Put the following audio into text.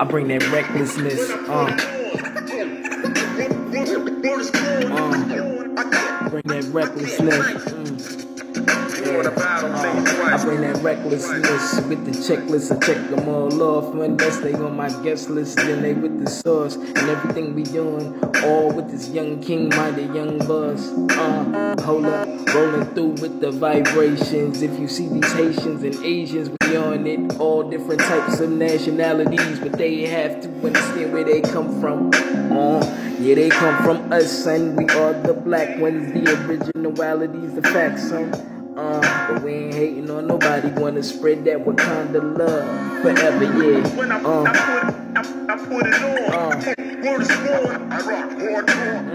Uh, I bring that recklessness. Uh, uh, bring that recklessness. Mm. I bring that recklessness with the checklist. I check them all off. Unless they on my guest list, then they with the sauce. And everything we doing, all with this young king minded young buzz. Uh, hold up, rolling through with the vibrations. If you see these Haitians and Asians, we on it. All different types of nationalities, but they have to understand where they come from. Uh, yeah, they come from us, son. We are the black ones, the originalities, the facts, son. Uh, but we ain't hating on nobody. Wanna spread that Wakanda love forever, yeah. Uh, Uh. Is born. I rock hardcore.